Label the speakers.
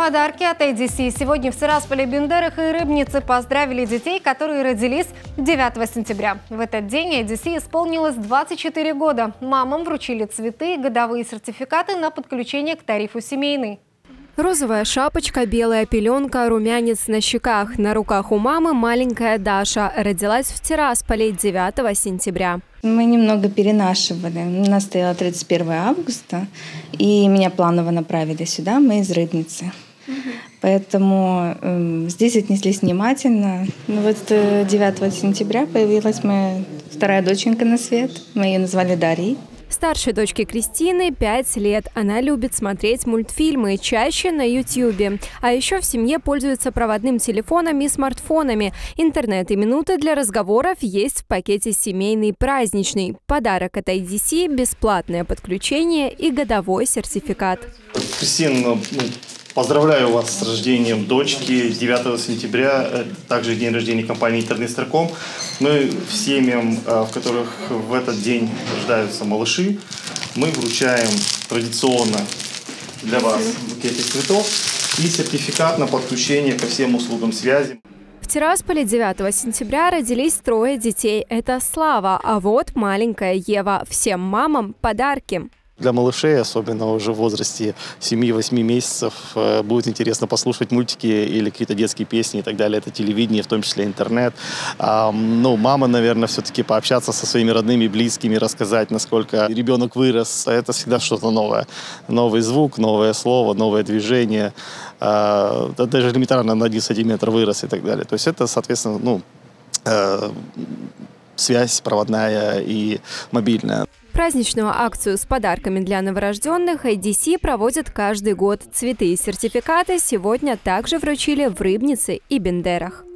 Speaker 1: Подарки от ADC. Сегодня в Сирасполе, Бендерах и Рыбнице поздравили детей, которые родились 9 сентября. В этот день ADC исполнилось 24 года. Мамам вручили цветы и годовые сертификаты на подключение к тарифу семейный.
Speaker 2: Розовая шапочка, белая пеленка, румянец на щеках. На руках у мамы маленькая Даша. Родилась в Тирасполе 9 сентября.
Speaker 3: Мы немного перенашивали. У нас стояло 31 августа, и меня планово направили сюда, мы из Рыбницы. Поэтому э, здесь отнеслись внимательно. Ну вот 9 э, сентября появилась моя вторая доченька на свет. Мы ее назвали Дарьей.
Speaker 2: Старшей дочке Кристины 5 лет. Она любит смотреть мультфильмы, чаще на YouTube. А еще в семье пользуются проводным телефонами и смартфонами. Интернет и минуты для разговоров есть в пакете семейный праздничный. Подарок от IDC – бесплатное подключение и годовой сертификат.
Speaker 4: Кристина, ну, Поздравляю вас с рождением дочки 9 сентября, э, также день рождения компании Интернестерком. Мы в семьям, э, в которых в этот день рождаются малыши, мы вручаем традиционно для вас букеты цветов и сертификат на подключение ко всем услугам связи.
Speaker 2: В Тирасполе 9 сентября родились трое детей. Это Слава, а вот маленькая Ева. Всем мамам подарки.
Speaker 4: Для малышей, особенно уже в возрасте 7-8 месяцев, э, будет интересно послушать мультики или какие-то детские песни и так далее. Это телевидение, в том числе интернет. Ну, мама, наверное, все-таки пообщаться со своими родными, близкими, рассказать, насколько ребенок вырос. Это всегда что-то новое. Новый звук, новое слово, новое движение. А, даже элементарно на 1 сантиметр вырос и так далее. То есть это, соответственно, ну, э, связь проводная и мобильная.
Speaker 2: Праздничную акцию с подарками для новорожденных IDC проводят каждый год. Цветы и сертификаты сегодня также вручили в Рыбнице и Бендерах.